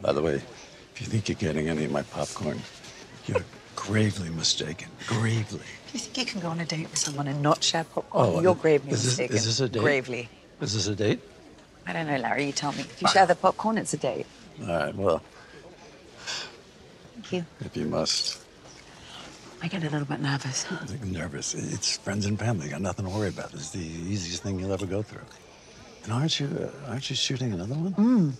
By the way, if you think you're getting any of my popcorn, you're gravely mistaken. Gravely. Do you think you can go on a date with someone and not share popcorn? Oh, You're gravely is this, mistaken. Is this a date? Gravely. Is this a date? I don't know, Larry. You tell me. If you share the popcorn, it's a date. All right, well, Thank you. if you must. I get a little bit nervous. Nervous. It's friends and family. You Got nothing to worry about. It's the easiest thing you'll ever go through. And aren't you, uh, aren't you shooting another one? Mm.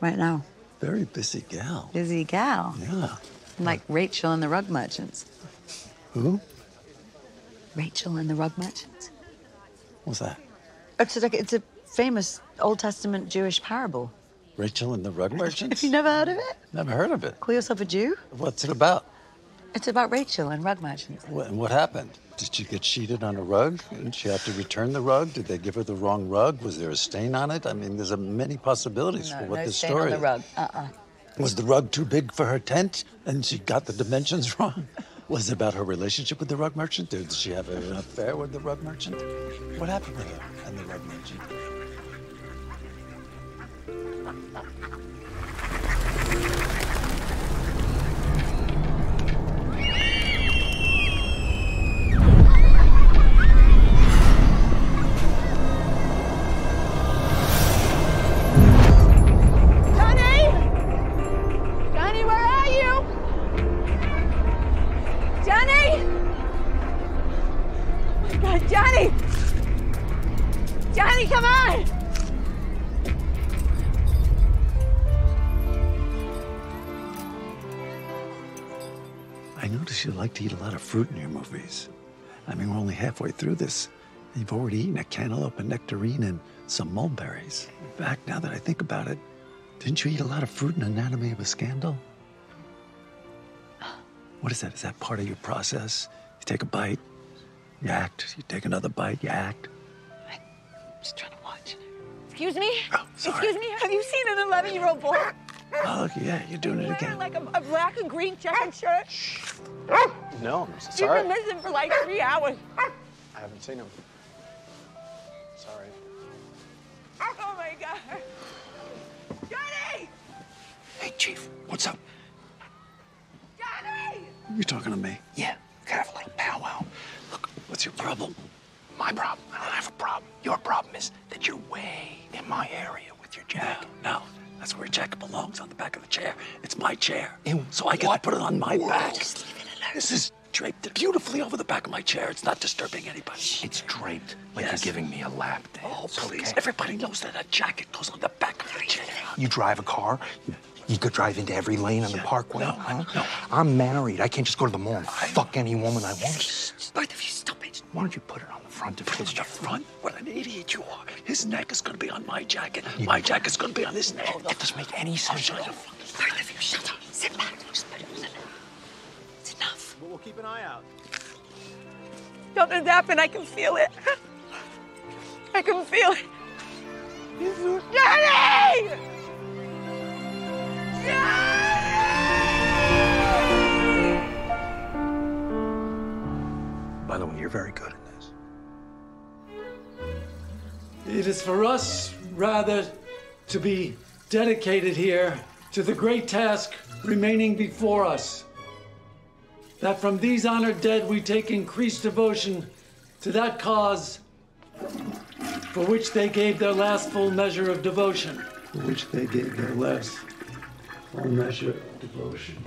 Right now, Very busy gal. busy gal. Yeah. Like Rachel and the Rug Merchants. Who? Rachel and the Rug Merchants. What's that? It's like it's a famous Old Testament Jewish parable. Rachel and the Rug Merchants? Have you never heard of it? Never heard of it. Call yourself a Jew? What's it about? It's about Rachel and rug merchants. What, what happened? Did she get cheated on a rug? Did she have to return the rug? Did they give her the wrong rug? Was there a stain on it? I mean, there's a many possibilities No, for what no this stain story on the rug. Uh-uh. Was the rug too big for her tent and she got the dimensions wrong? Was it about her relationship with the rug merchant? Did she have an affair with the rug merchant? What happened with her and the rug merchant? Johnny! Johnny, come on! I notice you like to eat a lot of fruit in your movies. I mean, we're only halfway through this. You've already eaten a cantaloupe, a nectarine, and some mulberries. In fact, now that I think about it, didn't you eat a lot of fruit in Anatomy of a Scandal? Uh. What is that? Is that part of your process? You take a bite, you act. You take another bite, you act. I'm just trying to watch. Excuse me? Oh, sorry. Excuse me, have you seen an 11 year old boy Oh, look, yeah, you're doing it again. like a, a black and green checkered shirt? No, I'm He's sorry. been missing for like three hours. I haven't seen him. Sorry. Oh my God. Johnny! Hey, Chief, what's up? Johnny! You're talking to me? Yeah, we gotta have a little powwow. Look, what's your problem? My problem. I don't have a problem. Your problem is that you're way in my area with your jacket. no. That's where your jacket belongs, on the back of the chair. It's my chair. In so I to put it on my world? back. Just leave it alone. This is draped beautifully over the back of my chair. It's not disturbing anybody. It's draped like Yes. you're giving me a lap dance. Oh, please. okay? Everybody knows that a jacket goes on the back of the chair. You drive a car. You could drive into every lane on the parkway. No, huh? no. I'm married. I can't just go to the mall and fuck any woman I want. Both of you. Why don't you put it on the front of Put his on the jacket? front. What an idiot you are. His neck is going to be on my jacket. My jacket's going to be on his neck. Oh, that doesn't make any sense. Shut up. Both of you, shut up. Sit back. Just put it on the It's enough. But we'll keep an eye out. Something's happened. I can feel it. I can feel it. Johnny! Johnny! You're very good at this. It is for us, rather, to be dedicated here to the great task remaining before us. That from these honored dead we take increased devotion to that cause for which they gave their last full measure of devotion. For which they gave their last full measure of devotion.